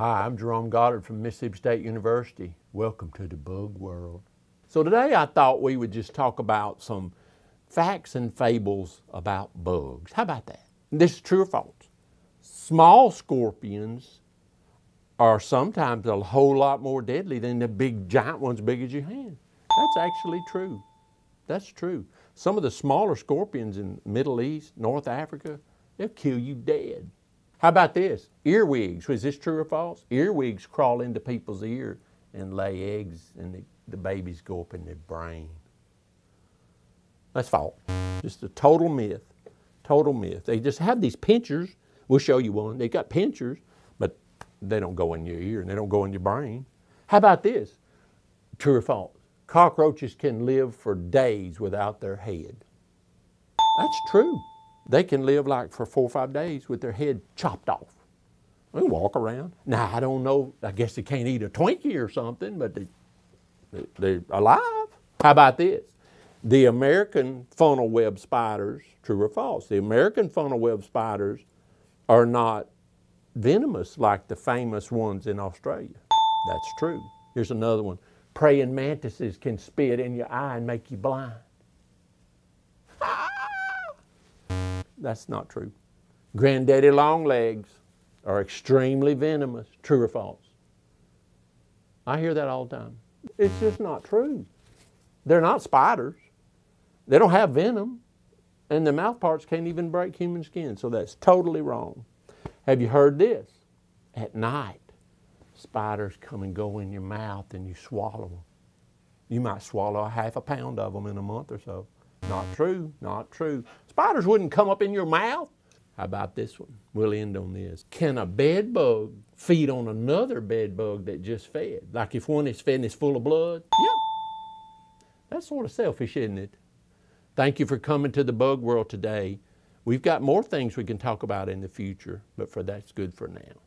Hi, I'm Jerome Goddard from Mississippi State University. Welcome to the bug world. So today I thought we would just talk about some facts and fables about bugs. How about that? This is true or false? Small scorpions are sometimes a whole lot more deadly than the big giant ones big as your hand. That's actually true. That's true. Some of the smaller scorpions in Middle East, North Africa, they'll kill you dead. How about this? Earwigs. Was this true or false? Earwigs crawl into people's ear and lay eggs, and the, the babies go up in their brain. That's false. Just a total myth. Total myth. They just have these pinchers. We'll show you one. They've got pinchers, but they don't go in your ear and they don't go in your brain. How about this? True or false? Cockroaches can live for days without their head. That's true they can live like for four or five days with their head chopped off. They walk around. Now, I don't know, I guess they can't eat a Twinkie or something, but they, they, are alive. How about this? The American funnel web spiders, true or false? The American funnel web spiders are not venomous like the famous ones in Australia. That's true. Here's another one. Praying mantises can spit in your eye and make you blind. That's not true. Granddaddy longlegs are extremely venomous. True or false? I hear that all the time. It's just not true. They're not spiders. They don't have venom. And the mouth parts can't even break human skin. So that's totally wrong. Have you heard this? At night, spiders come and go in your mouth and you swallow them. You might swallow a half a pound of them in a month or so. Not true, not true. Spiders wouldn't come up in your mouth. How about this one? We'll end on this. Can a bed bug feed on another bed bug that just fed? Like if one is fed and is full of blood? Yeah. That's sort of selfish, isn't it? Thank you for coming to the bug world today. We've got more things we can talk about in the future, but for that's good for now.